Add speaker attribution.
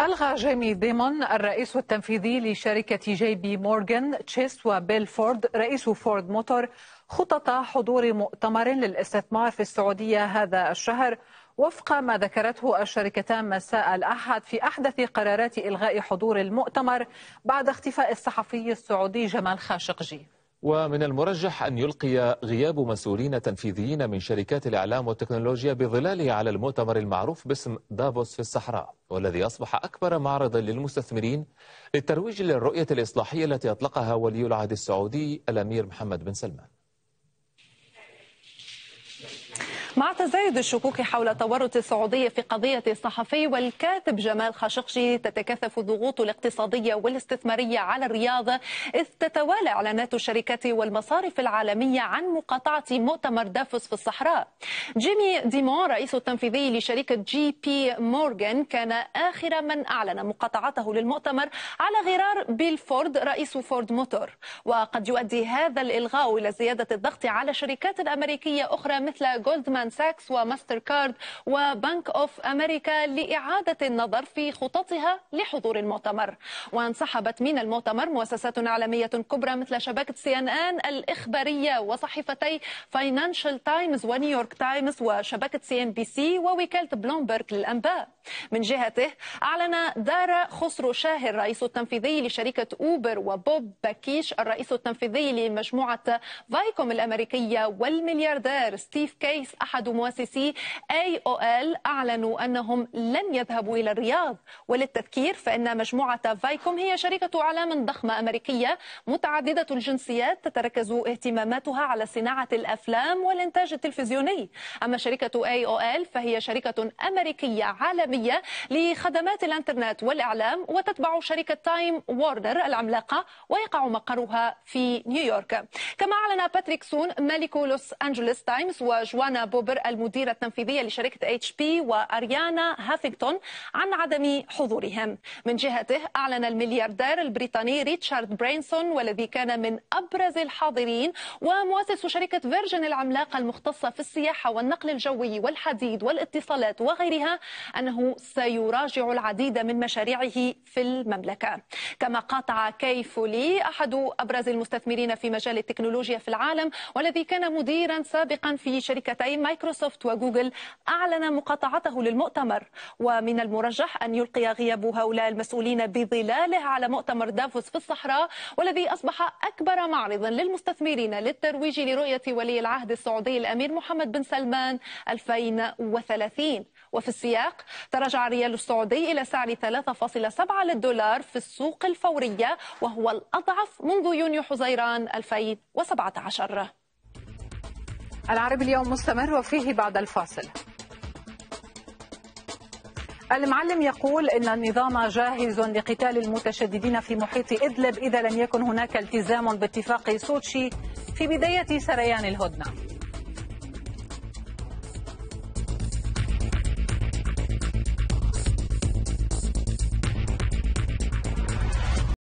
Speaker 1: ألغى جيمي ديمون الرئيس التنفيذي لشركة جي بي مورغان تشيس وبيل فورد رئيس فورد موتور خطط حضور مؤتمر للاستثمار في السعودية هذا الشهر. وفق ما ذكرته الشركتان مساء الأحد في أحدث قرارات إلغاء حضور المؤتمر بعد اختفاء الصحفي السعودي جمال خاشقجي.
Speaker 2: ومن المرجح أن يلقي غياب مسؤولين تنفيذيين من شركات الإعلام والتكنولوجيا بظلاله على المؤتمر المعروف باسم دافوس في الصحراء والذي أصبح أكبر معرض للمستثمرين للترويج للرؤية الإصلاحية التي أطلقها ولي العهد السعودي الأمير محمد بن سلمان.
Speaker 3: مع تزايد الشكوك حول تورط السعودية في قضية الصحفي والكاتب جمال خاشقجي تتكثف الضغوط الاقتصادية والاستثمارية على الرياض إذ تتوالى إعلانات الشركات والمصارف العالمية عن مقاطعة مؤتمر دافوس في الصحراء. جيمي ديمون الرئيس التنفيذي لشركة جي بي مورغان كان آخر من أعلن مقاطعته للمؤتمر على غرار بيل فورد رئيس فورد موتور. وقد يؤدي هذا الإلغاء إلى زيادة الضغط على شركات أمريكية أخرى مثل جولدمان جولدمان ساكس وماستر كارد وبنك أوف أمريكا لإعادة النظر في خططها لحضور المؤتمر. وانسحبت من المؤتمر مؤسسات إعلامية كبرى مثل شبكة سي ان ان الإخبارية وصحيفتي فاينانشال تايمز ونيويورك تايمز وشبكة سي ان بي سي ووكالة بلومبرج للأنباء. من جهته أعلن دارا خسروشاهي الرئيس التنفيذي لشركة أوبر وبوب باكيش الرئيس التنفيذي لمجموعة فايكوم الأمريكية والملياردير ستيف كيس أحد مؤسسي اي أو ال أعلنوا أنهم لن يذهبوا إلى الرياض. وللتذكير فإن مجموعة فايكوم هي شركة إعلام ضخمة أمريكية متعددة الجنسيات تتركز اهتماماتها على صناعة الأفلام والإنتاج التلفزيوني. أما شركة اي أو ال فهي شركة أمريكية عالمية لخدمات الإنترنت والإعلام وتتبع شركة تايم وورنر العملاقة ويقع مقرها في نيويورك. كما أعلن باتريك سون مالك لوس أنجلوس تايمز وجوانا بوبر المديرة التنفيذية لشركة اتش بي وأريانا هافينغتون عن عدم حضورهم. من جهته أعلن الملياردير البريطاني ريتشارد برانسون والذي كان من أبرز الحاضرين ومؤسس شركة فيرجن العملاقة المختصة في السياحة والنقل الجوي والحديد والاتصالات وغيرها أنه سيراجع العديد من مشاريعه في المملكة. كما قاطع كاي فو لي أحد أبرز المستثمرين في مجال التكنولوجيا في العالم والذي كان مديرا سابقا في شركتي مايكروسوفت وجوجل أعلن مقاطعته للمؤتمر. ومن المرجح أن يلقي غياب هؤلاء المسؤولين بظلاله على مؤتمر دافوس في الصحراء والذي أصبح أكبر معرض للمستثمرين للترويج لرؤية ولي العهد السعودي الأمير محمد بن سلمان 2030 وفي السياق تراجع الريال السعودي إلى سعر 3.7 للدولار في السوق الفورية وهو الأضعف منذ يونيو حزيران 2017
Speaker 1: العرب اليوم مستمر وفيه بعد الفاصل. المعلم يقول إن النظام جاهز لقتال المتشددين في محيط إدلب إذا لم يكن هناك التزام باتفاق سوتشي في بداية سريان الهدنة.